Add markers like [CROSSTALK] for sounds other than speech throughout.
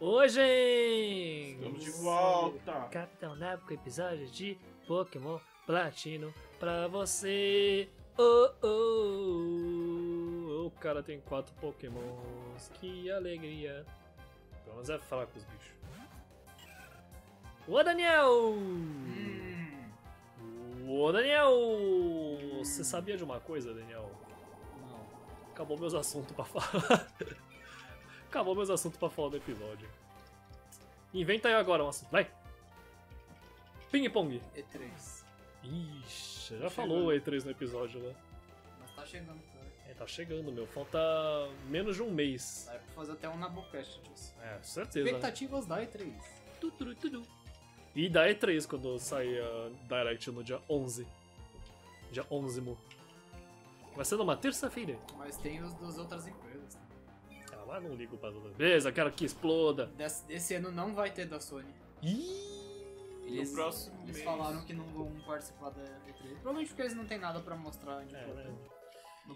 Oi, gente! Estamos de volta. Capitão Nabo com episódio de Pokémon Platino pra você. Oh, oh, o cara tem quatro Pokémons, que alegria. Vamos é falar com os bichos. Ô Daniel! Hum, Ô Daniel! Você sabia de uma coisa, Daniel? não. Acabou meus assuntos pra falar. [LAUGHS] Acabou meus assuntos pra falar do episódio. Inventa aí agora um assunto, vai! Ping pong! E3. Ixi, já Tá falou o chegando. E3 no episódio, né? Mas tá chegando, cara. É, tá chegando, meu. Falta menos de um mês. Dá pra fazer até um Nabocast disso. É, certeza. né? Expectativas da E3. Tudu, tudu. E da E3 quando sair a Direct no dia 11. Dia 11, mo. Vai ser numa terça-feira. Mas tem os das outras empresas. Ah, não ligo pra todas. Beleza, quero que exploda. Desse ano não vai ter da Sony. Ih! Eles, No próximo eles mês. falaram que não vão participar da E3. Provavelmente porque eles não têm nada pra mostrar de É, importante. né?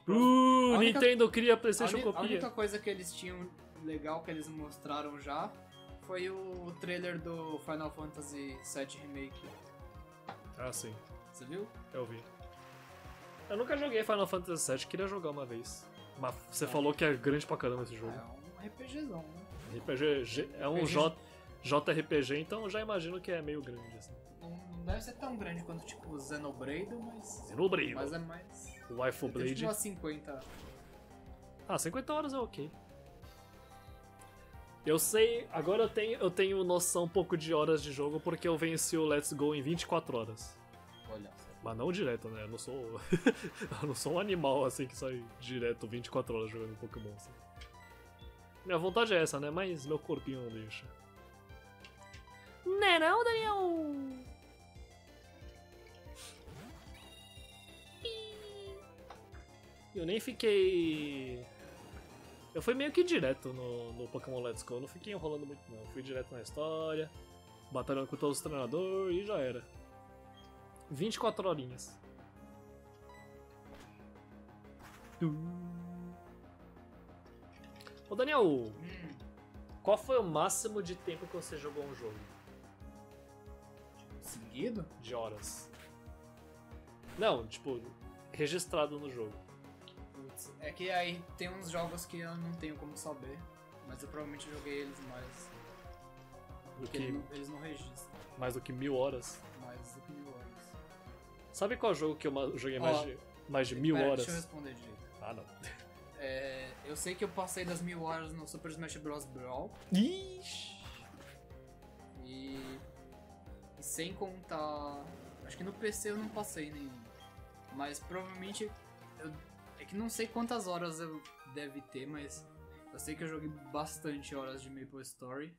Uh, A única- Nintendo cria a, PlayStation a copia. única coisa que eles tinham legal que eles mostraram já foi o trailer do Final Fantasy VII Remake. Ah, sim. Você viu? Eu vi. Eu nunca joguei Final Fantasy VII, queria jogar uma vez. Mas você É. falou que é grande pra caramba esse jogo. É um RPGzão, né? RPG é um RPG. J, JRPG, então eu já imagino que é meio grande assim. Não, deve ser tão grande quanto tipo Xenoblade, mas. Xenoblade. Mas é mais. Waifu Blade. tipo umas 50. Ah, 50 horas é ok. Eu sei, agora eu tenho, eu tenho noção um pouco de horas de jogo porque eu venci o Let's Go em 24 horas. Olha. Mas não direto, né? Eu não sou. [LAUGHS] eu não sou um animal assim que sai direto 24 horas jogando Pokémon. Assim. Minha vontade é essa, né? Mas meu corpinho não deixa. Né não, Daniel? Eu nem fiquei. Eu fui meio que direto no, no Pokémon Let's Go, eu não fiquei enrolando muito não. Eu fui direto na história, batalhando com todos os treinadores e já era. 24 horinhas. Ô Daniel, Hum, qual foi o máximo de tempo que você jogou um jogo? seguido? De horas? Não, tipo, registrado no jogo. Putz, é que aí tem uns jogos que eu não tenho como saber. Mas eu provavelmente joguei eles mais. Do Porque que, eles, não, eles não registram mais do que mil horas. mais do que mil horas. Sabe qual jogo que eu joguei mais Ó, de, mais de mil Pera, horas? Deixa eu responder direito. Ah, não. [LAUGHS] É, eu sei que eu passei das mil horas no Super Smash Bros. Brawl. Ixi. E, e sem contar. Acho que no PC eu não passei nenhum. Mas provavelmente. Eu, é que não sei quantas horas eu deve ter, mas eu sei que eu joguei bastante horas de Maple Story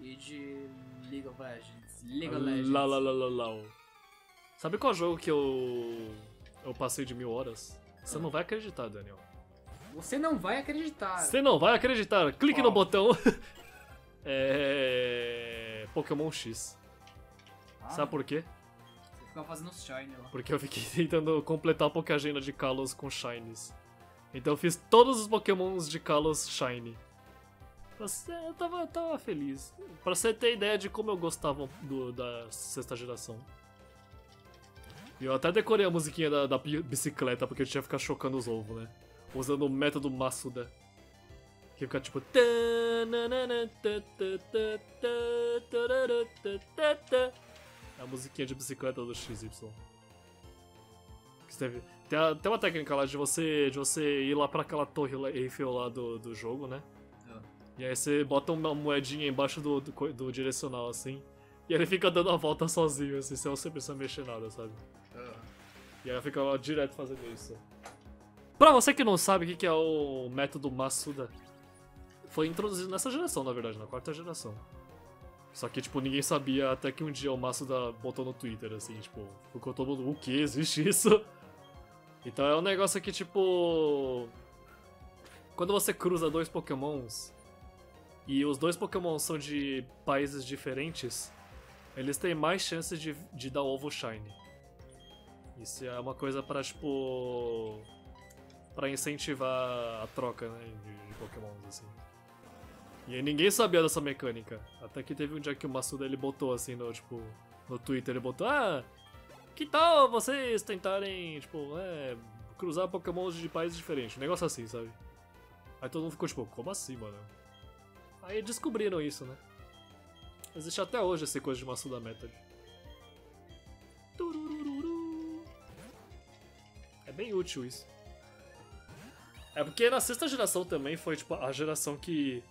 e de League of Legends. League of Legends. Lá, lá, lá, lá, lá. Sabe qual jogo que eu eu passei de mil horas? Você Ah. não vai acreditar, Daniel. Você não vai acreditar. Você não vai acreditar. Clique no botão. [LAUGHS] é... Pokémon X. Ah, Sabe por quê? Você fica fazendo os Shine lá. Porque eu fiquei [LAUGHS] tentando completar a Pokéagenda de Kalos com Shinies. Então eu fiz todos os Pokémons de Kalos. Pra você- Eu tava, eu tava feliz. Pra você ter ideia de como eu gostava do- da sexta geração. Eu até decorei a musiquinha da, da bi- bicicleta, porque eu tinha que ficar chocando os ovos, né? Usando o método Masuda. Que fica tipo. É a musiquinha de bicicleta do XY. Teve- Tem, a- tem uma técnica lá de você, de você ir lá pra aquela torre Eiffel lá do, do jogo, né? E aí você bota uma moedinha embaixo do, do, do direcional, assim. E ele fica dando a volta sozinho, assim, sem você precisar mexer nada, sabe? E aí fica lá direto fazendo isso. Pra você que não sabe o que é o método Masuda, foi introduzido nessa geração, na verdade, na quarta geração. Só que, tipo, ninguém sabia até que um dia o Masuda botou no Twitter, assim, tipo, ficou todo mundo, o que? Existe isso? [LAUGHS] Então é um negócio que, tipo. Quando você cruza dois pokémons e os dois pokémons são de países diferentes, eles têm mais chances de, de dar ovo shiny. Isso é uma coisa pra, tipo. pra incentivar a troca, né? De, de pokémons, assim. E aí ninguém sabia dessa mecânica. Até que teve um dia que o Massuda ele botou assim no, tipo, no Twitter, ele botou, ah, que tal vocês tentarem, tipo, é, cruzar pokémons de países diferentes? Um negócio assim, sabe? Aí todo mundo ficou tipo, como assim, mano? Aí descobriram isso, né? Existe até hoje essa coisa de Massuda Method. É bem útil isso. É porque na sexta geração também foi tipo a geração que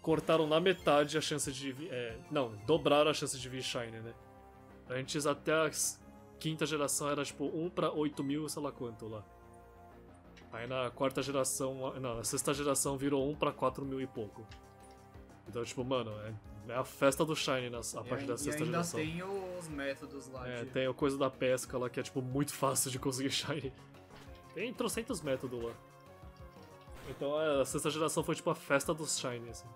cortaram na metade a chance de. É, não, dobraram a chance de vir Shine, né? Antes até a quinta geração era tipo 1 pra 8 mil, sei lá quanto lá. Aí na quarta geração. Não, na sexta geração virou 1 pra 4 mil e pouco. Então, tipo, mano, é, é a festa do Shine na, a partir da sexta e ainda geração. tem os métodos lá. É, de... tem a coisa da pesca lá que é tipo muito [LAUGHS] fácil de conseguir Shine. Tem trocentos métodos lá. Então é, a sexta geração foi tipo a festa dos Shine, assim.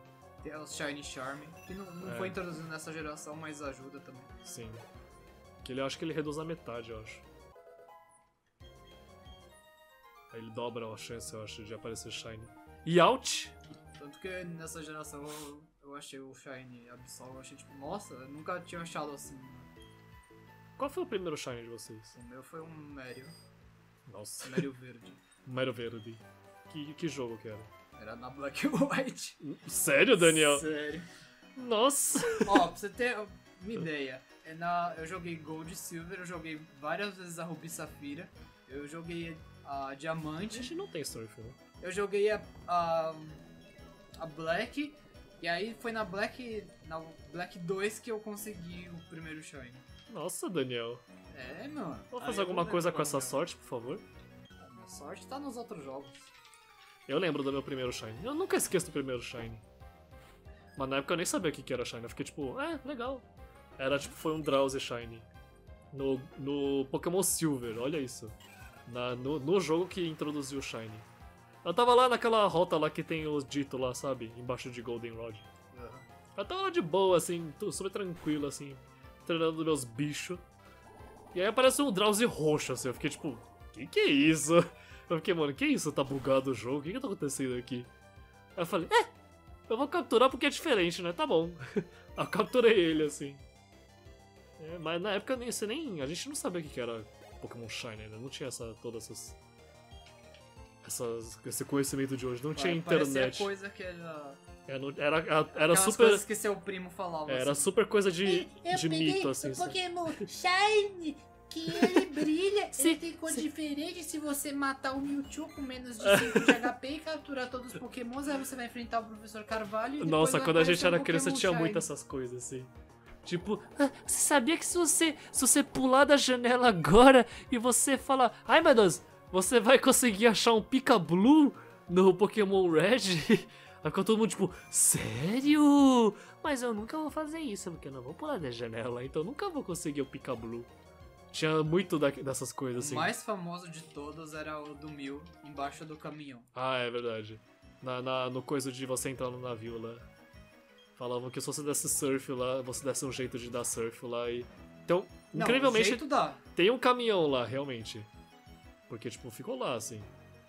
Tem os Shiny Charm, que não, não É. foi introduzido nessa geração, mas ajuda também. Sim. Que ele acho que ele reduz a metade, eu acho. Aí ele dobra a chance, eu acho, de aparecer Shine. E out! Tanto que nessa geração eu, achei o Shiny Absol, eu achei tipo, nossa, eu nunca tinha achado assim. Qual foi o primeiro Shine de vocês? O meu foi um Mario, Nossa, Mario Verde. [LAUGHS] Mario Verde. Que, que jogo que era? Era na Black White. Sério, Daniel? Sério. Nossa! Ó, pra você ter [LAUGHS] uma ideia, é na, eu joguei Gold e Silver, eu joguei várias vezes a Ruby Safira, eu joguei a A Diamante, gente não tem né? eu joguei a, a, a Black, e aí foi na Black, na Black 2 que eu consegui o primeiro Shine. Nossa, Daniel. É, mano. Vamos Aí fazer eu alguma vou coisa com essa sorte, por favor? A minha sorte tá nos outros jogos. Eu lembro do meu primeiro Shine. Eu nunca esqueço do primeiro Shine. Mas na época eu nem sabia o que que era Shine. Eu fiquei tipo, é, legal. Era tipo, foi um Drowsy Shine. No, no Pokémon Silver, olha isso. Na, no, no jogo que introduziu o Shine. Eu tava lá naquela rota lá que tem os dito lá, sabe? Embaixo de Goldenrod. Eu tava lá de boa, assim, super tranquilo, assim, treinando meus bichos. E aí aparece um Drowsy roxo, assim, eu fiquei tipo, que que é isso? [LAUGHS] Eu fiquei, mano, que isso? Tá bugado o jogo? O que que tá acontecendo aqui? Aí eu falei, é, eu vou capturar porque é diferente, né? Tá bom. [LAUGHS] eu capturei ele, assim. É, mas na época nem, você nem, a gente não sabia o que que era Pokémon Shine ainda, não tinha essa, todas essas... Essas, esse conhecimento de hoje, não tinha Parecia internet. coisa que era. Era, no- era, era Aquelas super. coisas que seu primo falava. Era assim. super coisa de, Eu de peguei mito, assim. sabe? Pokémon Shine, que ele [LAUGHS] brilha, Se- ele tem cor diferente. Se você matar o Mewtwo com menos de 5 de [LAUGHS] HP e capturar todos os Pokémons, aí você vai enfrentar o Professor Carvalho e Nossa, vai quando a gente um era criança Pokémon tinha Shine. muito essas coisas, assim. Tipo, "Ah, você sabia que se você, se você pular da janela agora e você falar, ai meu Deus, você vai conseguir achar um Pika Blue no Pokémon Red? [LAUGHS] Aí ficou todo mundo tipo, sério? Mas eu nunca vou fazer isso, porque eu não vou pular da janela, então eu nunca vou conseguir o Pika Blue. Tinha muito da- dessas coisas, assim. O mais famoso de todos era o do Mil, embaixo do caminhão. Ah, é verdade. Na, na- no coisa de você entrar no navio lá. Falavam que se você desse surf lá, você desse um jeito de dar surf lá e. Então, Não, incrivelmente, tem um caminhão lá, realmente. Porque, tipo, ficou lá, assim.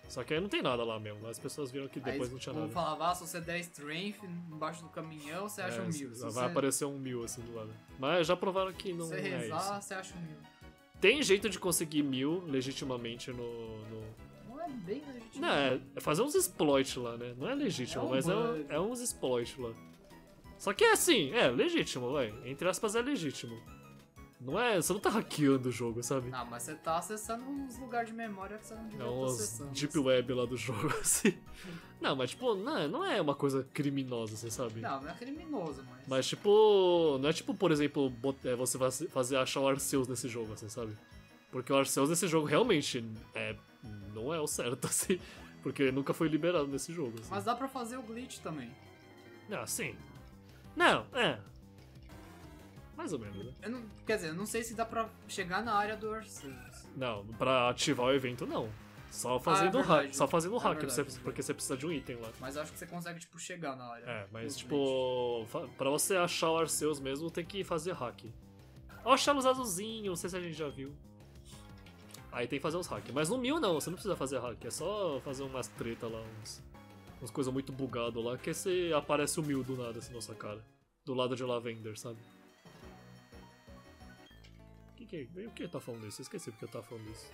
Só que aí não tem nada lá mesmo. As pessoas viram que depois Aí não tinha nada. falava, ah, se você der strength embaixo do caminhão, você acha É, um mil. Se vai você, aparecer um mil assim do lado. Mas já provaram que não você é rezar, isso. você acha um mil. Tem jeito de conseguir mil legitimamente no. no... Não é bem legítimo. Não, é, é fazer uns exploit lá, né? Não é legítimo, É um mas é, é uns exploit lá. Só que é assim, é legítimo, vai. Entre aspas, é legítimo. Não é. Você não tá hackeando o jogo, sabe? Não, mas você tá acessando uns lugares de memória que você não É devia estar uns acessando. deep web lá do jogo, [LAUGHS] assim. Não, mas tipo, não, é- não é uma coisa criminosa, você sabe? Não, não é criminoso, mas... Mas tipo, não é tipo, por exemplo, é, você faz- fazer achar o Arceus nesse jogo, assim, sabe? Porque o Arceus nesse jogo realmente é, não é o certo, [LAUGHS] assim. Porque nunca foi liberado nesse jogo. Assim. Mas dá pra fazer o glitch também. Ah, sim. Não, é. Mais ou menos, né? Não, quer dizer, eu não sei se dá pra chegar na área do Arceus. Não, pra ativar o evento, não. Só fazendo Ah, é hack. verdade. Só fazendo É hack, verdade. você- porque você precisa de um item lá. Mas acho que você consegue, tipo, chegar na área. É, mas tipo, pra você achar o Arceus mesmo, tem que fazer hack. Ó, Chalos azulzinho, não sei se a gente já viu. Aí tem que fazer os hack. Mas no mil não, você não precisa fazer hack, é só fazer umas treta lá, uns, Umas coisas muito bugado lá, que você aparece o mil do nada assim na nossa cara. Do lado de Lavender, sabe? Que que é? O que eu tava falando isso? Eu esqueci porque eu tava falando isso.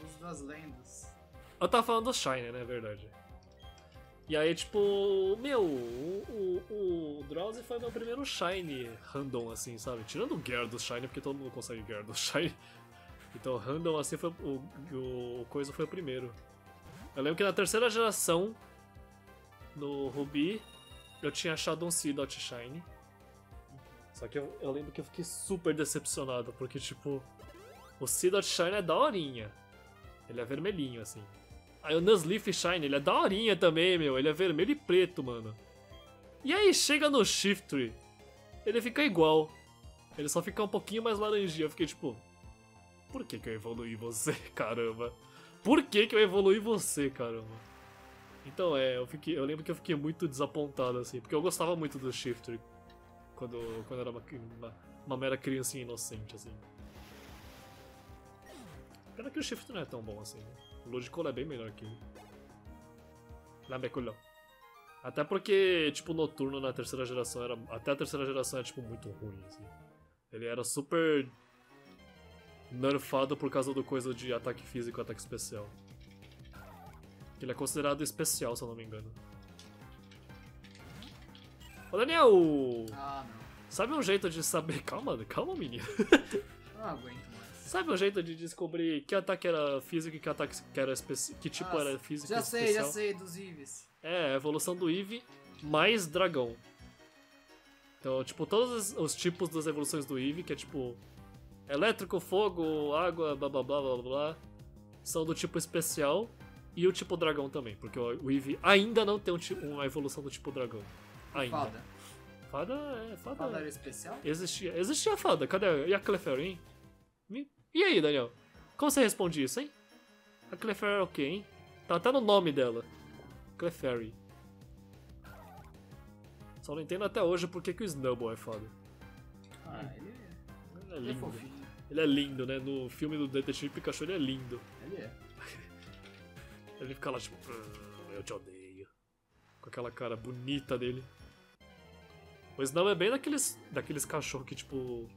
Luz das lendas. Eu tava falando do Shine, né? É verdade. E aí, tipo, meu, o, o, o Drowsy foi meu primeiro Shine random, assim, sabe? Tirando o Gyarados Shine, porque todo mundo consegue Gyarados [LAUGHS] Shine. Então, random, assim, foi o, o, o coisa foi o primeiro. Eu lembro que na terceira geração, no Ruby, eu tinha achado um Seedot Shine. Só que eu, eu lembro que eu fiquei super decepcionado, porque, tipo, o Seedot Shine é daorinha. Ele é vermelhinho, assim. Aí o Nuzleaf Shine, ele é daorinha também, meu. Ele é vermelho e preto, mano. E aí chega no Shiftry, ele fica igual. Ele só fica um pouquinho mais laranjinha. Eu fiquei tipo, por que que eu evoluí você, [LAUGHS] caramba? Por que que eu evoluí você, caramba? Então é, eu, fiquei, eu lembro que eu fiquei muito desapontado, assim, porque eu gostava muito do Shiftry quando, quando era uma, uma, uma mera criancinha inocente, assim. Pena que o Shiftry não é tão bom assim, né? O Ludicolo é bem melhor que ele. Até porque, tipo, Noturno na terceira geração era. Até a terceira geração é, tipo, muito ruim, assim. Ele era super. nerfado por causa do coisa de ataque físico e ataque especial. Ele é considerado especial, se eu não me engano. Ô Daniel! Ah, não. Sabe um jeito de saber. [LAUGHS] Calma, calma, menino. Não aguento mais. Sabe um jeito de descobrir que ataque era físico e que ataque que era especi... que tipo Ah, era físico Já sei, especial? já sei, dos Ives. É, a evolução do Eevee mais dragão. Então, tipo, todos os- os tipos das evoluções do Eevee, que é tipo elétrico, fogo, água, blá blá blá blá blá, são do tipo especial e o tipo dragão também, porque o Eevee ainda não tem um uma evolução do tipo dragão. Ainda. Fada. Fada é. Fada, Fada era especial? Existia, existia a fada, cadê? E a Clefairy, hein? E aí, Daniel? Como você responde isso, hein? A Clefairy é o quê, hein? Tá até no nome dela. Clefairy. Só não entendo até hoje por que, que o Snubble é foda. Ah, ele, Ele é ele é lindo. fofinho. Ele é lindo, né? No filme do Detetive Pikachu ele é lindo. Ele é. [LAUGHS] Ele fica lá tipo, "Ah, eu te odeio. Com aquela cara bonita dele. O Snubble é bem daqueles, daqueles cachorros que, tipo,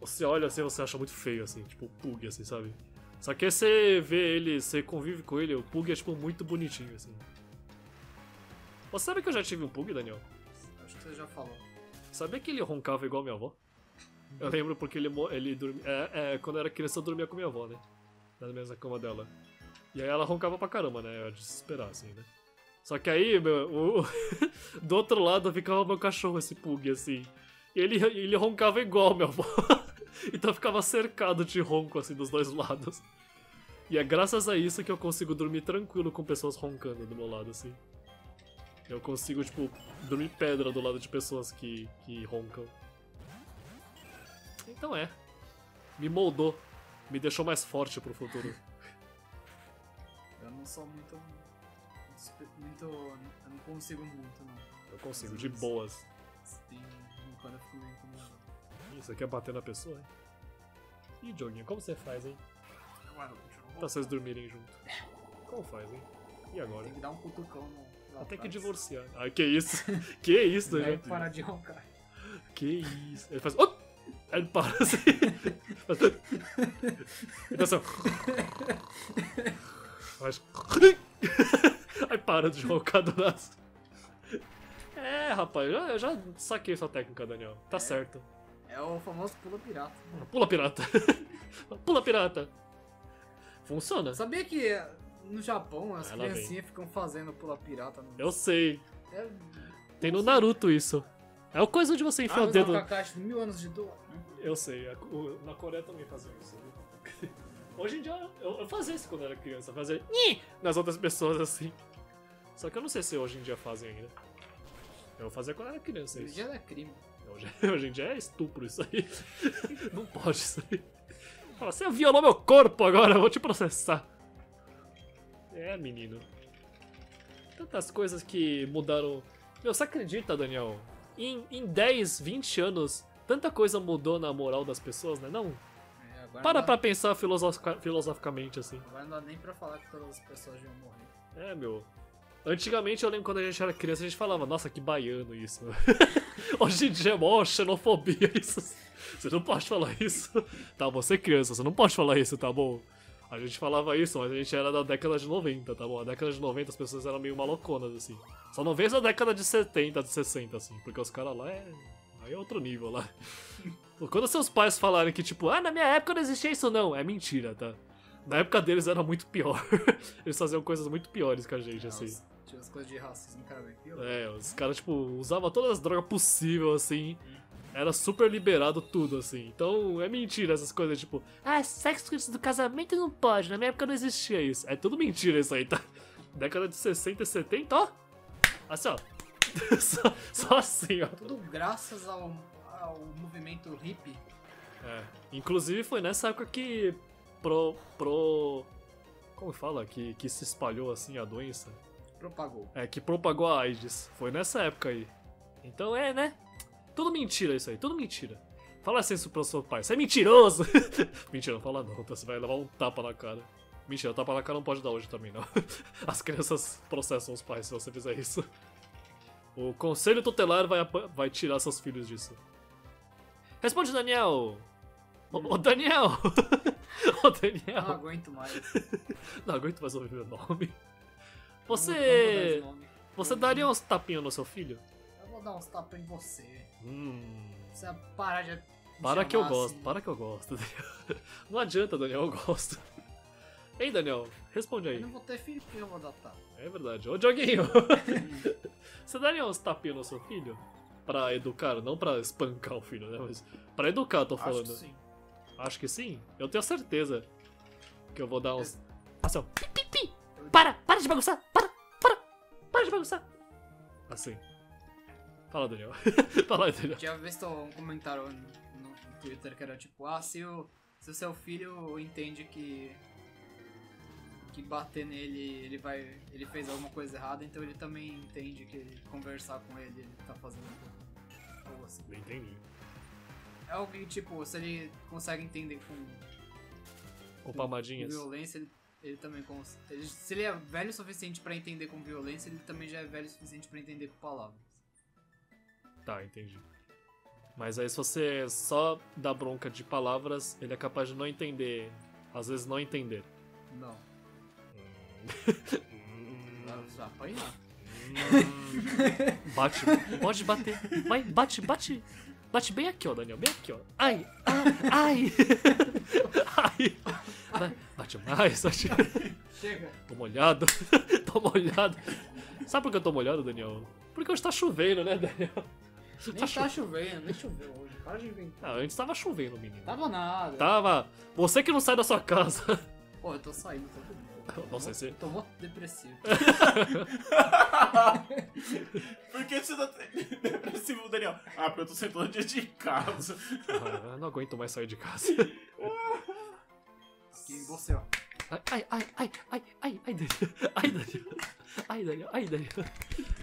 você olha assim e você acha muito feio, assim, tipo Pug, assim, sabe? Só que aí você vê ele, você convive com ele, o Pug é, tipo, muito bonitinho, assim. Você sabe que eu já tive um Pug, Daniel? Acho que você já falou. Sabia que ele roncava igual minha avó? Eu lembro porque ele, ele dormia. É, é, quando eu era criança eu dormia com minha avó, né? Na mesma cama dela. E aí ela roncava pra caramba, né? Eu desesperar, assim, né? Só que aí, meu, o- [LAUGHS] do outro lado ficava meu cachorro, esse pug, assim. E ele, ele roncava igual minha avó. [LAUGHS] então ficava cercado de ronco, assim, dos dois lados. E é graças a isso que eu consigo dormir tranquilo com pessoas roncando do meu lado, assim. Eu consigo, tipo, dormir pedra do lado de pessoas que, que roncam. Então é. Me moldou. Me deixou mais forte pro futuro. Eu não sou muito. Muito. Eu não consigo muito, não. Eu consigo, de boas. Tem. Quando eu fico meio incomodado. Ih, Você quer bater na pessoa, hein? Ih, Joguinho, como você faz, hein? Ué, Pra vocês dormirem junto. Como faz, hein? E agora? Tem que dar um cutucão no. Até que divorciar. Ah, que isso? [LAUGHS] que isso, Aí Daniel? parar de roncar. Que isso? Ele faz. Oh! Aí ele para assim. [LAUGHS] Faz- Ele faz assim. [LAUGHS] Faz. Aí para de roncar do nada. É, rapaz, eu já, eu já saquei sua técnica, Daniel. Tá certo. É o famoso pula pirata. Pula pirata. [LAUGHS] Pula pirata. Funciona. Sabia que no Japão as Ela vem. criancinhas ficam fazendo pula pirata no. Eu sei. É, Tem no Naruto isso. É o coisa de você enfiar ah, o mas dedo. o Kakashi mil anos de dor. Eu sei, na Coreia também fazia isso. viu? [LAUGHS] Hoje em dia eu, eu fazia isso quando eu era criança, fazia nas outras pessoas assim. Só que eu não sei se hoje em dia fazem ainda. Eu fazia quando era criança Isso isso. já é crime. Hoje, [LAUGHS] hoje em dia é estupro isso aí. [LAUGHS] Não pode isso aí. Fala, você violou meu corpo agora, eu vou te processar. É, menino. Tantas coisas que mudaram. Meu, você acredita, Daniel? Em, em 10, 20 anos, tanta coisa mudou na moral das pessoas, né? Não? É, agora Para não pra pensar filosofica- filosoficamente assim. Agora não dá nem pra falar que todas as pessoas iam morrer. É, meu. Antigamente eu lembro quando a gente era criança, a gente falava, nossa, que baiano isso. [LAUGHS] Hoje em dia é mó xenofobia isso. Você não pode falar isso. Tá, você é criança, você não pode falar isso, tá bom? A gente falava isso, mas a gente era da década de 90, tá bom? A década de 90 as pessoas eram meio maloconas, assim. Só não vejo a década de 70, de 60, assim, porque os caras lá é. Aí é outro nível lá. [LAUGHS] Quando seus pais falarem que, tipo, ah, na minha época não existia isso, não, é mentira, tá? Na época deles era muito pior. [LAUGHS] Eles faziam coisas muito piores que a gente, É, assim. Tinha as coisas de racismo, cara. É, os caras, tipo, usavam todas as drogas possíveis, assim. Era super liberado tudo, assim. Então, é mentira essas coisas, tipo, ah, sexo antes do casamento não pode, na minha época não existia isso. É tudo mentira isso aí, tá? [LAUGHS] Década de 60 e 70, ó. Assim, ó. [LAUGHS] só, só assim, ó. Tudo graças ao, ao movimento hippie. É. Inclusive foi nessa época que pro. pro. Como fala? Que, que se espalhou assim a doença. Propagou. É, que propagou a AIDS. Foi nessa época aí. Então é, né? Tudo mentira isso aí, tudo mentira. Fala assim isso pro seu pai, você é mentiroso! [LAUGHS] Mentira, não fala não, tá? Você vai levar um tapa na cara. Mentira, tapa na cara não pode dar hoje também, não. [LAUGHS] As crianças processam os pais se você fizer isso. O conselho tutelar vai, vai tirar seus filhos disso. Responde, Daniel! Ô, ô, Daniel! [LAUGHS] Ô, Daniel! Não aguento mais. Não aguento mais ouvir meu nome. Você. Você daria uns tapinhos no seu filho? Eu vou dar uns tapas em você. Hum. Você vai parar de. Para que eu chamar gosto, assim. para que eu gosto. Daniel. [LAUGHS] Não adianta, Daniel, eu gosto. Ei, Daniel, responde Eu aí. não vou ter filho porque eu vou dar tapa. É verdade. Ô, Dioguinho, [LAUGHS] você daria uns tapinhos no seu filho? Pra educar, não pra espancar o filho, né? Mas pra educar, tô Acho falando. que sim. Acho que sim. Eu tenho certeza que eu vou dar uns. Assim, ó. Para! Para de bagunçar! Para! Para! Para de bagunçar! Assim. Fala, Daniel. [LAUGHS] Fala aí, Daniel. Tinha visto um comentário no, Twitter que era tipo, ah, se o, se o seu filho entende que que bater nele, ele vai. ele fez alguma coisa errada, então ele também entende que conversar com ele, ele tá fazendo algo assim. Não entendi. É algo que, tipo, se ele consegue entender com, Com com palmadinhas. violência, ele, ele também consegue. Se ele é velho o suficiente pra entender com violência, ele também já é velho o suficiente pra entender com palavras. Tá, entendi. Mas aí se você só dá bronca de palavras, ele é capaz de não entender. Às vezes não entender. Não. Hum. Vai apanhar. Bate. Pode bater. Vai, bate, bate. Bate bem aqui, ó, Daniel. Bem aqui, ó. Ai, ai, ai. ai. Bate mais, bate. Chega! Tô molhado. [LAUGHS] tô molhado. Sabe por que eu tô molhado, Daniel? Porque hoje tá chovendo, né, Daniel? Nem Tá tá, chovendo, nem choveu hoje. Para de inventar. Ah, antes tava chovendo, menino. Tava nada. Tava. Você que não sai da sua casa. Pô, eu tô saindo, tô tudo Nossa, esse. Tô mó depressivo. [LAUGHS] Por que você tá depressivo, Daniel? Ah, porque eu tô sentando dia de casa. Ah, não aguento mais sair de casa. Aqui você, ó. Ai, ai, ai, ai, ai, ai, ai, Daniel. Ai, Daniel. Ai, Daniel, ai, Daniel.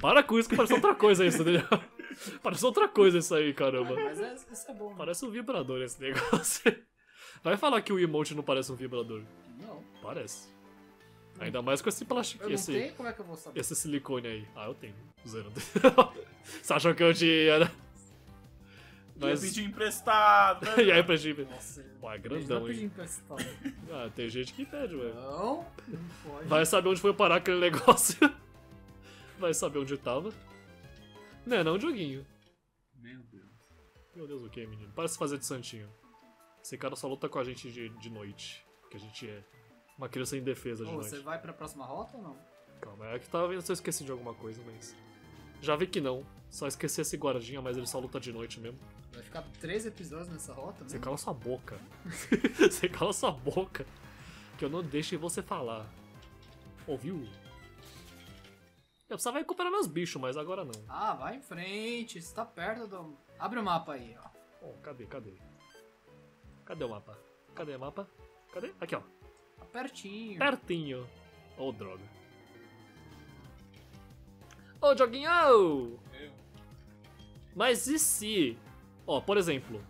Para com isso que parece outra coisa isso, Daniel. Parece outra coisa isso aí, caramba. Mas é, isso é bom. né? Parece um vibrador esse negócio. Vai falar que o emote não parece um vibrador. Não. Parece. Ainda mais com esse plástico, Eu não esse, tenho, como é que eu vou saber? esse silicone aí. Ah, eu tenho. Zero. [LAUGHS] Você achou que eu tinha, né? Mas... Eu pedi emprestado. né? e aí, pra gente... Nossa, Pô, é eu grandão, não pedi hein? emprestado. Ah, tem gente que pede, velho. Não, não pode. Vai saber onde foi parar aquele negócio. [LAUGHS] Vai saber onde tava. Não é não, Dioguinho. Meu Deus. Meu Deus, o que, menino? Parece fazer de santinho. Esse cara só luta com a gente de, de noite. Que a gente é uma criança indefesa de Ô, noite. você vai pra próxima rota ou não? Calma, é que tava vendo se eu esqueci de alguma coisa, mas... Já vi que não. Só esqueci esse guardinha, mas ele só luta de noite mesmo. Vai ficar três episódios nessa rota, né? Você cala sua boca. [LAUGHS] você cala sua boca. Que eu não deixe você falar. Ouviu? Eu precisava recuperar meus bichos, mas agora não. Ah, vai em frente, você tá perto do... Abre o mapa aí, ó. Oh, cadê, cadê? Cadê o mapa? Cadê o mapa? Cadê? Aqui, ó. Pertinho. Pertinho. Ô, droga. Ô, Joguinho! Mas e se... Ó, por exemplo,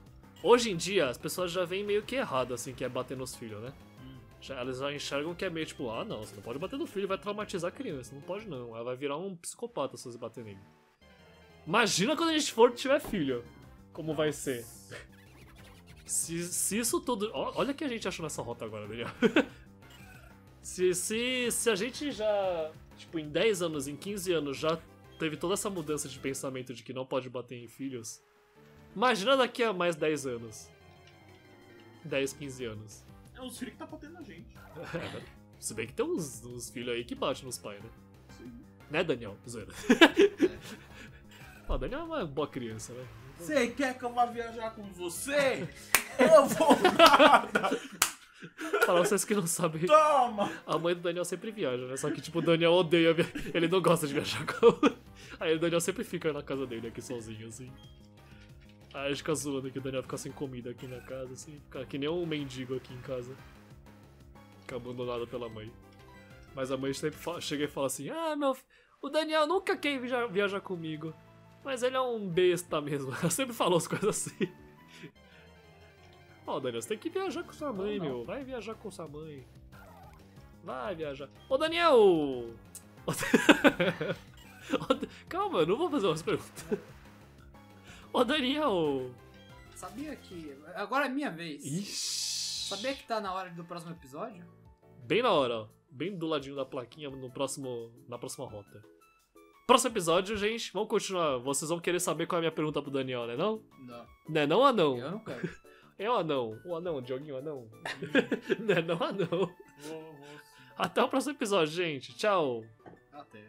hoje em dia as pessoas já veem meio que errado, assim, que é bater nos filhos, né? Já- Elas já enxergam que é meio tipo, ah não, você não pode bater no filho, vai traumatizar a criança. Não pode não. Ela vai virar um psicopata se você bater nele. Imagina quando a gente for tiver filho. Como vai ser. [LAUGHS] Se, se isso tudo. Olha o que a gente achou nessa rota agora, Daniel. [LAUGHS] se, se, se a gente já. Tipo, em 10 anos, em 15 anos, já teve toda essa mudança de pensamento de que não pode bater em filhos. Imagina daqui a mais 10 anos. 10, 15 anos. É os filhos que tá batendo na gente. [LAUGHS] Se bem que tem uns, uns filhos aí que batem nos pais, né? Sim. Né, Daniel? Zoeira. [LAUGHS] Ó, Daniel é uma boa criança, né? Você quer que eu vá viajar com você? Eu vou nada! Pra vocês que não sabem, Toma! a mãe do Daniel sempre viaja, né? Só que, tipo, o Daniel odeia, via- ele não gosta de viajar com Aí o Daniel sempre fica na casa dele aqui sozinho, assim. Aí fica zoando que o Daniel fica sem comida aqui na casa, assim. Fica que nem um mendigo aqui em casa. Fica abandonado pela mãe. Mas a mãe sempre fa- chega e fala assim: Ah, meu. O Daniel nunca quer viajar, viajar comigo. Mas ele é um besta mesmo. [LAUGHS] Ela sempre falou as coisas assim. Ó, Daniel, você tem que viajar com sua mãe, Não, não. meu. Vai viajar com sua mãe. Vai viajar. Ô, Daniel! [LAUGHS] Calma, eu não vou fazer umas perguntas. Ô, Daniel! Sabia que. Agora é minha vez. Ixi. Sabia que tá na hora do próximo episódio? Bem na hora, ó. Bem do ladinho da plaquinha no próximo, na próxima rota. Próximo episódio, gente, vamos continuar. Vocês vão querer saber qual é a minha pergunta pro Daniel, né não? Não. Né não, anão? Eu não quero. [LAUGHS] É o anão. O anão, o Dioguinho anão. [LAUGHS] né não, anão. Vou, vou. Até o próximo episódio, gente. Tchau. Até.